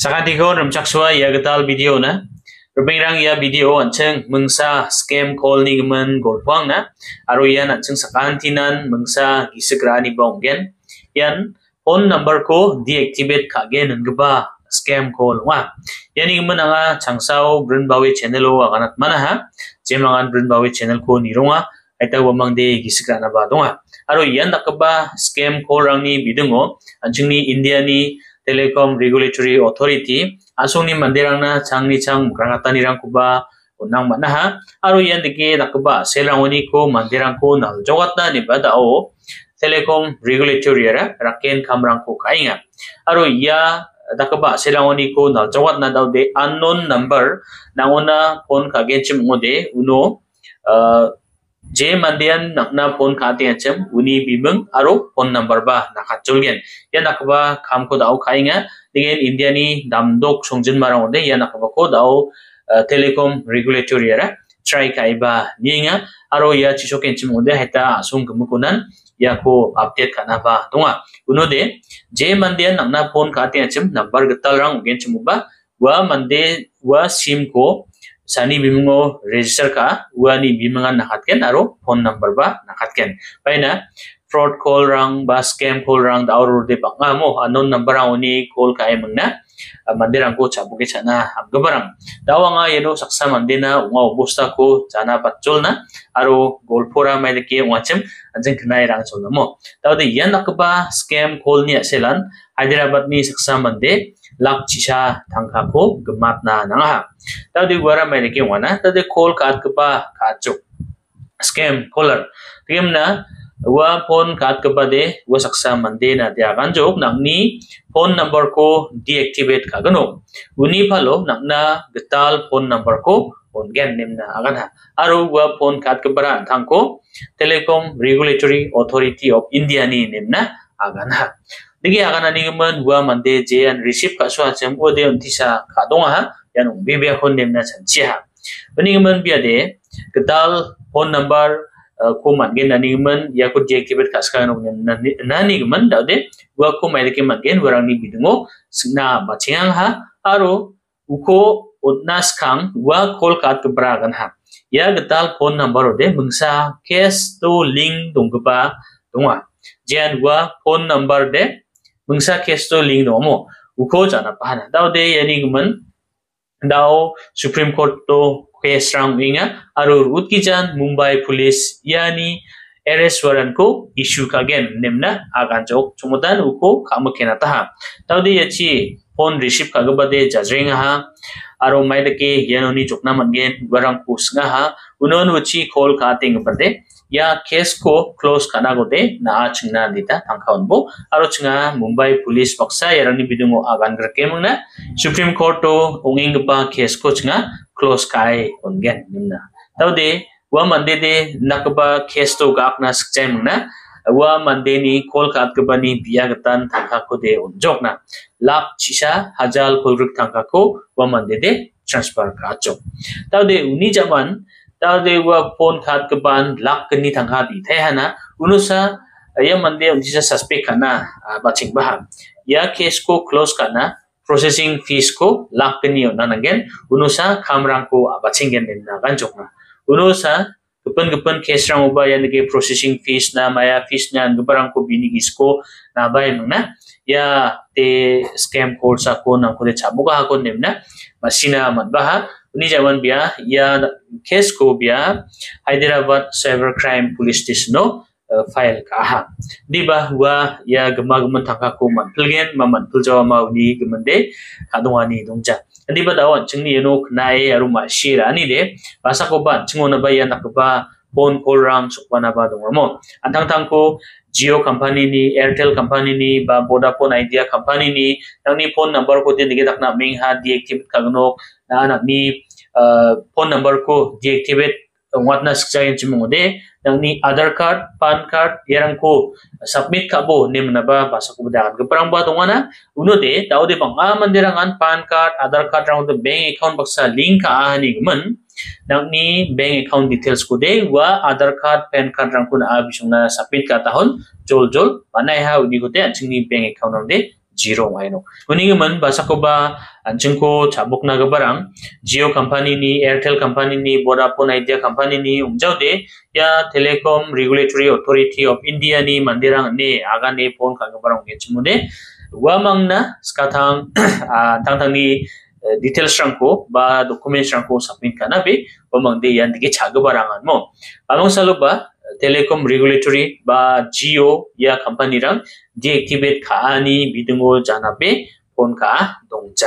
Sakati ko ram chakswa ya gatal video na. Rupingrang ya video anceng mengsa scam call ni gemen golpang na. Aro yan anceng sakantinan mengsa gisegrani bonggen. Yan phone number ko deactivate kagen ngba scam call wa. Yani gemen anga changsao Brunbawe channel o mana ha. Jemangan Brunbawe channel ko nirunga. Aita wamang de gisegrana ba donga. Aro yan nakaba scam call rang ni bidungo. Anceng ni India ni Telecom Regulatory Authority asungni mandirangna changni chang mukrangata kuba unang manaha aru yan dike nakba selangoni ko mandirangko nal jogatna ni badao Telecom Regulatory ra raken kamrang ko kainga aru ya dakaba selangoni ko nal jogatna daw de unknown number nangona phone kagen chim ngode uno je mandian nakna phone khate acham uni bimeng aro phone number ba nakhat chulgen ya nakba kham ko dau khainga dengan india ni damdok songjin marang ode ya nakba ko dau telecom regulatory era. Try kai ba ninga aro ya chisoken chim ode heta asung gumukunan ya ko update kana ba tunga uno de je mandian nakna phone khate acham number gatal rang ugen chimuba wa mande wa sim ko sani bimungo register ka uani bimungan nakatken aro phone number ba nakatken. Paina fraud call rang ba scam call rang da auro de banga mo. Unknown number ang call na mandirang ko chabuke chana amgabarang dawa nga yeno saksa mandina unga ubusta ko chana patchol na aro golpora mai de ke wachem anjeng knai rang chol mo tawde yan nakba scam call ni aselan hyderabad ni saksa mande lak chisha thangkha ko gemat na nanga tadi wara mai wa phone kat de wa saksa mande na dia ganjok nang ni phone number ko deactivate ka gano uni phalo nang na getal phone number ko phone gen nim na agan ha. Aro wa phone kat kebara thang ko telecom regulatory authority of india ni nim na agan ha. Digi akan ani gemen gua mande je an receive ka so acem o de untisa ka dong ha yan ung be be hon chan chi ha. Gemen bia de kedal phone number ko man gen ani gemen ya ko je kibet ka ska no na ni gemen da de gua ko mai de ke man gen warang ni bidungo sna ba chiang ha aro uko utnas kang gua ke bragan ha. Ya gedal phone number de mengsa case to link dong ba dongwa. Jan gua phone number de mengsa kesto ling no mo uko jana pahana daw de yani guman daw supreme court to पेस्रांग विंगा अरुर उत्किचान Mumbai police यानी arrest warrant को issue का गेन नेमना आगान जो चुमुदान उको काम केना तब तवदी अच्छी फ़ोन रिसीव का गबदे जजरेंग हा ha aro maidake yanoni jokna mangen warang pusnga ha unon uchi call ka ting berde ya case ko close kana gote na chingna dita tangkaun bo aro chinga mumbai police baksa yarani bidungo agan grake mangna supreme court to onging pa case ko chinga close kai ongen nimna. Tawde wa mande de nakba case to gak na sikchai mangna wa mande ni kolkat ke bani biya gatan tangka de onjok. Na lap chisha hajal kolruk tangka ko wa mande de transfer ka chok tawde uni jaman tawde wa phone khat ke ban lak ke ni thang ha bi the hana unusa ya mande unjisa suspect kana baching bah ya case ko close kana processing fees ko lak ke ni na nangen unusa khamrang ko baching gen na gan jokna unusa gepen gepen case rang uba ya nege processing fees na maya fees nya gebarang ko bini isko na bai na ya te scam call sa ko na ko de chabuga ha ko nemna masina mat bah Uni zaman biya ya case ko biya Hyderabad Cyber Crime Police Station no uh, file ka ha di ba wa ya gema thangka ko man pilgen ma man pil jawa ma uni gemende kadunga ni dongja di ba dawan chingni yeno knai aru ma shira ni de basa ko ban chingona ba ya nakba phone call ram sukwana ba dong antang tang ko Jio company ni Airtel company ni ba Vodafone Idea company ni nang ni phone number ko tin dige dakna ming ha deactivate kagno na anak ni uh, phone number ko deactivate watna siksayan chimode nang ni Aadhaar card pan card yarang ko submit ka bo nim na ba basa ko dagan ka parang ba tungana uno de tao de pang amandirangan pan card Aadhaar card rang the bank account baksa link ka ahani guman nang ni bank account details ko de wa Aadhaar card pan card rang ko na abisong na submit ka tahon jol jol panay ha udi ko te ang ni bank account rang de zero ngai no uning man basa ko ba anchung ko chabuk na Jio company ni Airtel company ni Vodafone Idea company ni umjau de ya Telecom Regulatory Authority of India ni mandirang ne aga ne phone ka barang ge chumude wa mangna skatang tang tang ni details rangko ba documents rangko submit kana be pamang de yan dige chaga barangan mo among salo ba 텔레콤 레귤레토리 바 지오 야 컴퍼니랑 디액티베이트 가아니 미등호 잔압의 본가 동자.